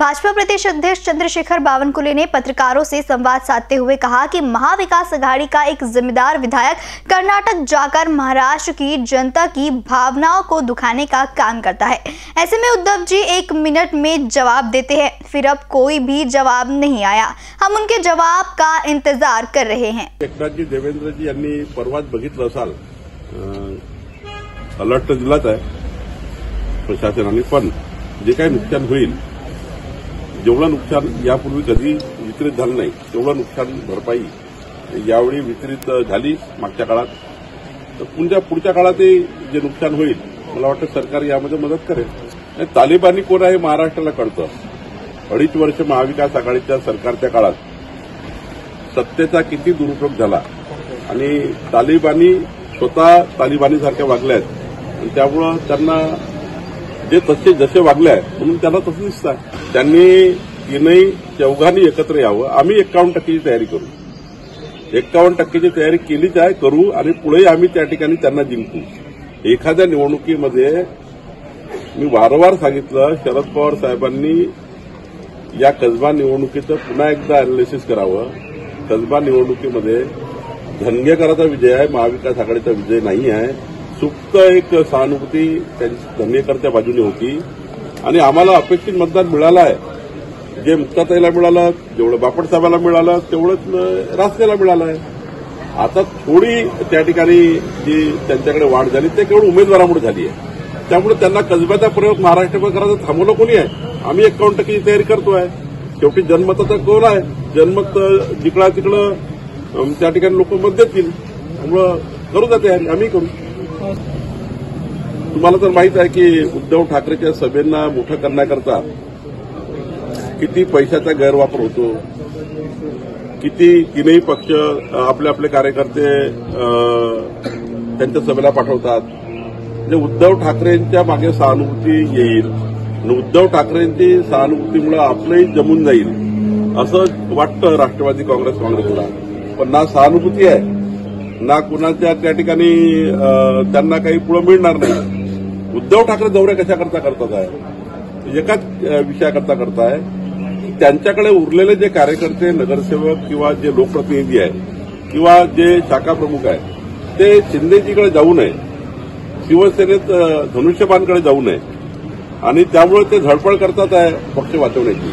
भाजपा प्रदेश अध्यक्ष चंद्रशेखर बावनकुले ने पत्रकारों से संवाद साधते हुए कहा कि महाविकास अघाड़ी का एक जिम्मेदार विधायक कर्नाटक जाकर महाराष्ट्र की जनता की भावनाओं को दुखाने का काम करता है। ऐसे में उद्धव जी एक मिनट में जवाब देते हैं फिर अब कोई भी जवाब नहीं आया। हम उनके जवाब का इंतज़ार कर रहे हैं। एकनाथजी देवेंद्रजी यांनी अं, अलर्ट दिलाच आहे जे काही नुकसान होईल जेवढं नुकसान यापूर्वी कधी वितरित झालं नाही तेवढं नुकसान भरपाई यावेळी वितरित झाली मागच्या काळात. तर पुढच्या पुढच्या काळातही जे नुकसान होईल मला वाटतं सरकार यामध्ये मदत करेल. आणि तालिबानी कोण आहे महाराष्ट्राला कळतं. अडीच वर्ष महाविकास आघाडीच्या सरकारच्या काळात सत्तेचा किती दुरुपयोग झाला. आणि तालिबानी स्वतः तालिबानीसारख्या वागल्या आहेत आणि त्यामुळं त्यांना जे तसे जसे वागले आहेत म्हणून त्यांना तसं दिसतं त्यांनी तीनही चौघांनी एकत्र यावं आम्ही एक्कावन्न टक्केची तयारी करू. एक्कावन्न टक्केची तयारी केलीच आहे करू आणि पुढेही आम्ही त्या ठिकाणी त्यांना जिंकू. एखाद्या निवडणुकीमध्ये मी वारंवार सांगितलं शरद पवार साहेबांनी या कसबा निवडणुकीचं पुन्हा एकदा अनालिसिस करावं. कसबा निवडणुकीमध्ये धनगेकराचा विजय आहे महाविकास आघाडीचा विजय नाही आहे. सुप्त एक सहानुभूती त्यांची बाजूने होती. आणि आम्हाला अपेक्षित मतदान मिळालं आहे जे मुक्ताताईला मिळालं जेवढं बापटसाहेबाला मिळालं तेवढंच रासनेला मिळालं आहे आता थोडी त्या ठिकाणी जी त्यांच्याकडे वाढ झाली ते केवळ उमेदवारामुळे झाली आहे. त्यामुळे त्यांना कसब्याचा प्रयोग महाराष्ट्रभर करायचं थांबवलं कोणी आहे? आम्ही एकावन्न टक्केची तयारी करतो आहे शेवटी जनमताचा कौल आहे. जनमत जिकडा तिकडं त्या ठिकाणी लोक मत देतील. त्यामुळं करू जाते आम्ही करू. तुम्हाला तर माहीत आहे की उद्धव ठाकरेच्या सभेंना मोठं करण्याकरता किती पैशाचा गैरवापर होतो. किती तीनही पक्ष आपले आपले कार्यकर्ते त्यांच्या सभेला पाठवतात. म्हणजे उद्धव ठाकरेंच्या मागे सहानुभूती येईल आणि उद्धव ठाकरेंची सहानुभूतीमुळे आपलंही जमून जाईल असं वाटतं राष्ट्रवादी काँग्रेस काँग्रेसला. पण ना सहानुभूती आहे ना कुणाच्या त्या ठिकाणी त्यांना काही पुढं मिळणार नाही. उद्धव ठाकरे दौऱ्या कशाकरता करतात आहे? एकाच विषयाकरता करताय. त्यांच्याकडे उरलेले जे कार्यकर्ते नगरसेवक किंवा जे लोकप्रतिनिधी आहेत किंवा जे शाखा प्रमुख आहेत ते शिंदेजीकडे जाऊ नये शिवसेनेत अ, धनुष्यबाणकडे जाऊ नये. आणि त्यामुळे ते धडपड करतात आहे पक्ष वाचवण्याची.